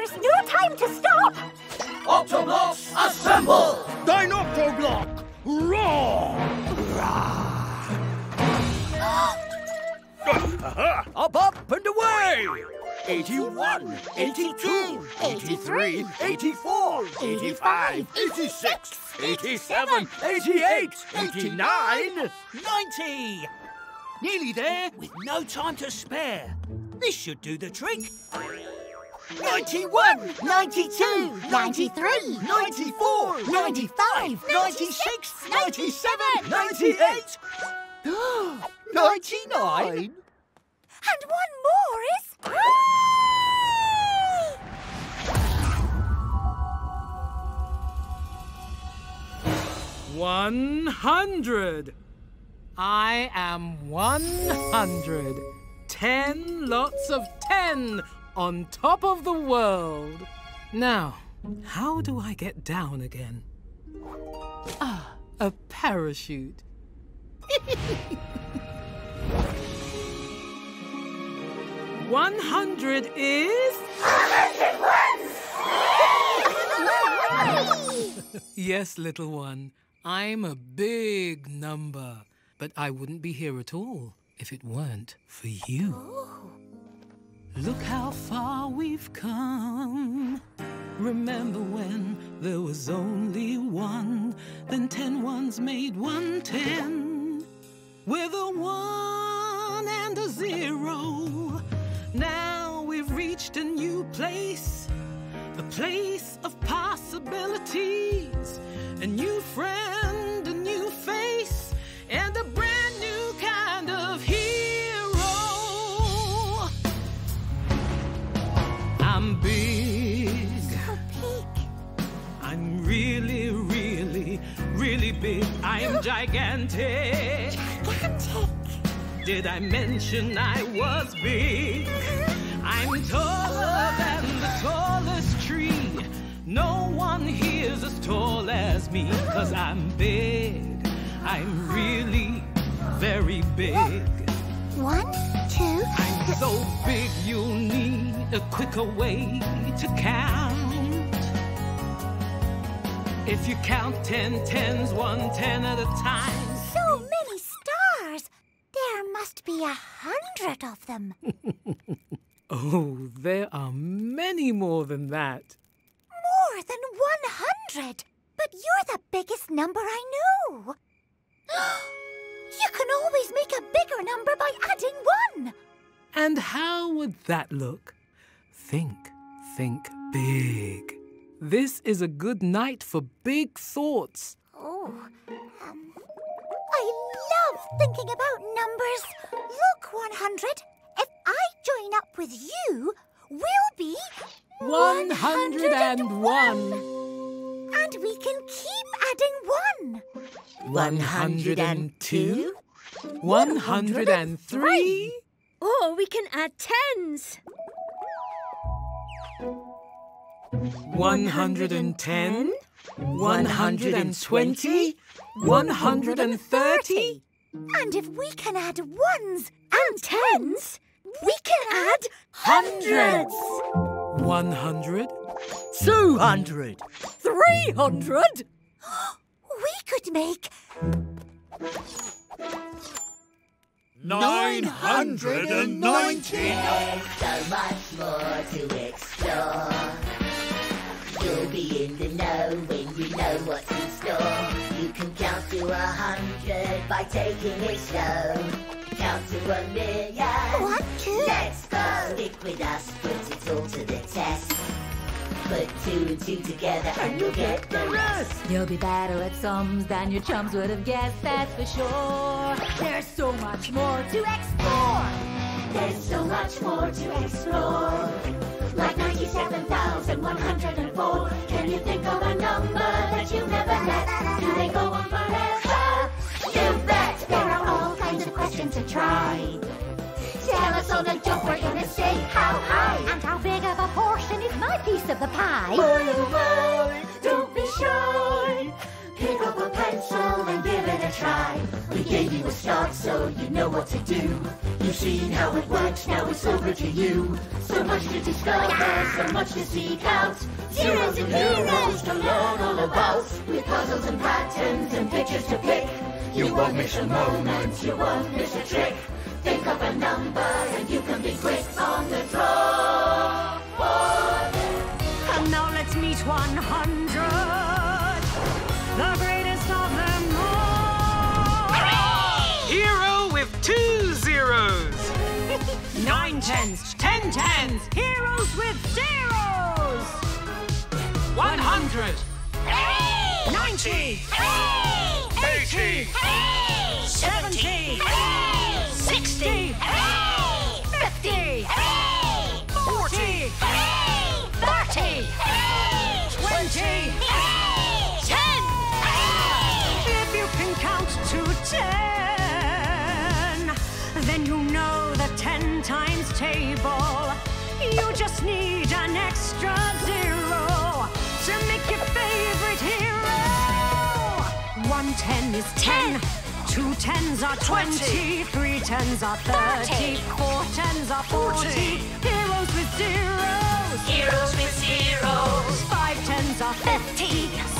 There's no time to stop! Octoblocks, assemble! Dinoctoblock, roar! Up, up and away! 81, 82, 83, 84, 85, 86, 87, 88, 89, 90! Nearly there with no time to spare. This should do the trick. 91, 92, 93, 94, 95, 96, 97, 98, 99. And one more is... One hundred. I am one hundred. Ten lots of ten on top of the world. Now, how do I get down again? Ah, a parachute. One hundred is. yes, little one. I'm a big number, but I wouldn't be here at all if it weren't for you. Look how far we've come. Remember when there was only one, then ten ones made one ten. With a one and a zero. Now we've reached a new place, a place of possibilities. A new friend, really, really, really big. I'm gigantic. Gigantic. Did I mention I was big? I'm taller than the tallest tree. No one here's as tall as me, cause I'm big. I'm really very big. One, two, I'm so big you'll need a quicker way to count. If you count ten tens, one ten at a time. so many stars. There must be a hundred of them. Oh, there are many more than that. More than 100. But you're the biggest number I know. you can always make a bigger number by adding one. And how would that look? Think, think big. This is a good night for big thoughts. Oh, um, I love thinking about numbers. Look, 100. If I join up with you, we'll be 101. And we can keep adding one. 102. 103. Or we can add tens. 110. 120. 130. And if we can add ones and tens, we can add hundreds. 100. 200. 300. We could make 990. So much more to explore. In the know when you know what's in store. You can count to a hundred by taking it slow. Count to a million. two. Let's go. Stick with us, put it all to the test. Put two and two together and you'll get the rest. You'll be better at sums than your chums would have guessed, that's for sure. There's so much more to explore. There's so much more to explore. Like 97,104. Can you think of a number that you never met? Do they go on forever? You bet! There are all kinds of questions to try. Tell us on a jump or in a say how high. And how big of a portion is my piece of the pie? My, oh my, don't be shy. Pick up a pencil and give it a try. We gave you a start so you know what to do. You've seen how it works, now it's over to you. So much to discover, so much to seek out. Zeros and heroes to learn all about. With puzzles and patterns and pictures to pick. You won't miss a moment, you won't miss a trick. Think of a number and you can be quick on the draw. board. And now let's meet 100, tens, ten tens, Heroes with zeros. one hundred. Ninety. Eighty! Seventy. Sixty. Fifty. extra zero to make your favorite hero. One ten is ten. ten. Two tens are twenty. 20. Three tens are 30. 30. Four tens are 40. 40. Heroes with zeros. Heroes with zeros. Five tens are 50.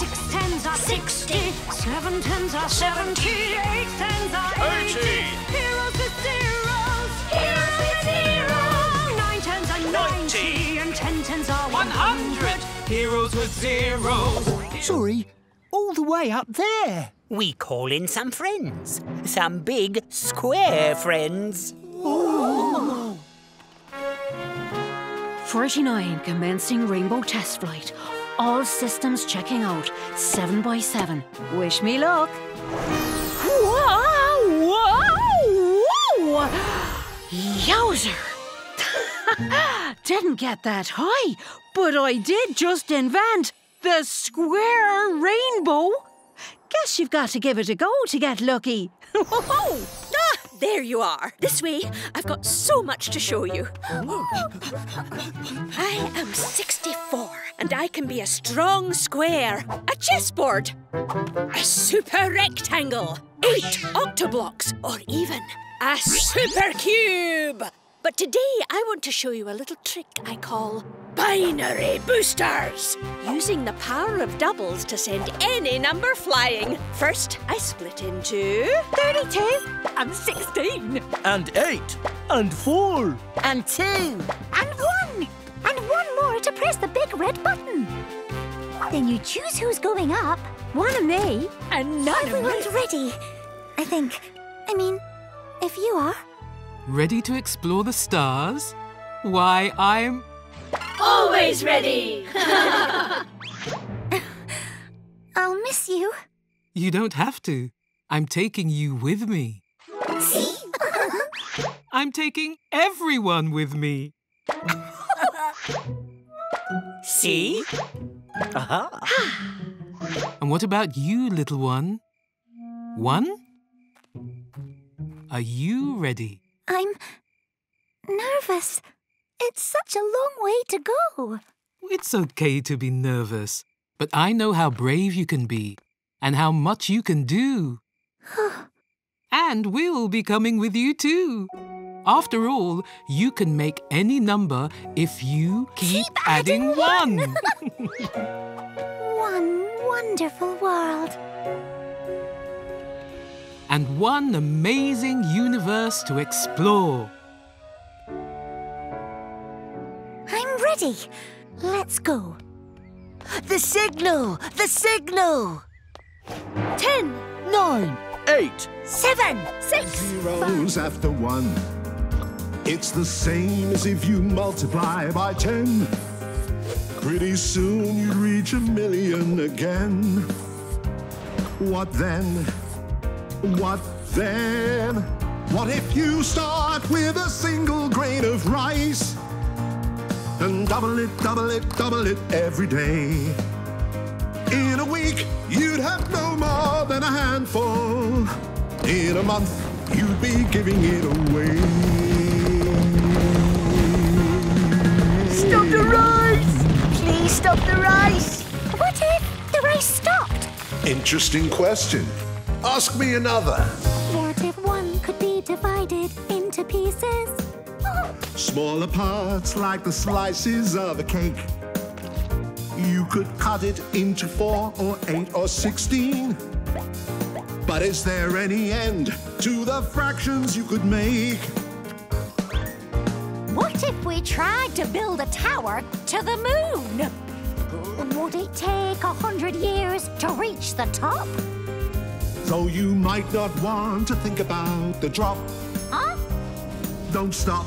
Six tens are 60. Seven tens are 70. Zeros. Sorry, all the way up there. We call in some friends. Some big, square friends. 49 commencing rainbow test flight. All systems checking out. 7 by 7 Wish me luck. Wow! Wow! Wow! Yowzer! Didn't get that high, but I did just invent the square rainbow. Guess you've got to give it a go to get lucky. Ah, there you are. This way, I've got so much to show you. I am 64, and I can be a strong square, a chessboard, a super rectangle, eight octoblocks, or even a super cube. But today, I want to show you a little trick I call binary boosters. Using the power of doubles to send any number flying. First, I split into 32 and 16. And eight. And four. And two. And one! And one more to press the big red button. Then you choose who's going up. One of me. And none of Everyone's me. ready. I think. I mean, if you are. Ready to explore the stars? Why, I'm. Always ready. I'll miss you. You don't have to. I'm taking you with me. See? I'm taking everyone with me. See? Aha. Uh-huh. And what about you, little one? One? Are you ready? I'm nervous. It's such a long way to go. It's okay to be nervous, but I know how brave you can be and how much you can do. and we'll be coming with you too. After all, you can make any number if you keep, adding, one. One wonderful world. And one amazing universe to explore. I'm ready. Let's go. The signal! The signal! Ten! Nine! Eight. seven, six, Zeros after one. It's the same as if you multiply by ten. Pretty soon you'd reach a million again. What then? What then? What if you start with a single grain of rice? And double it, double it, double it every day. In a week, you'd have no more than a handful. In a month, you'd be giving it away. Stop the rice! Please stop the rice! What if the race stopped? Interesting question. Ask me another. What if one could be divided into pieces. Smaller parts like the slices of a cake. You could cut it into four or eight or sixteen. But is there any end to the fractions you could make? what if we tried to build a tower to the moon? Would it take a hundred years to reach the top? Though you might not want to think about the drop, Huh? don't stop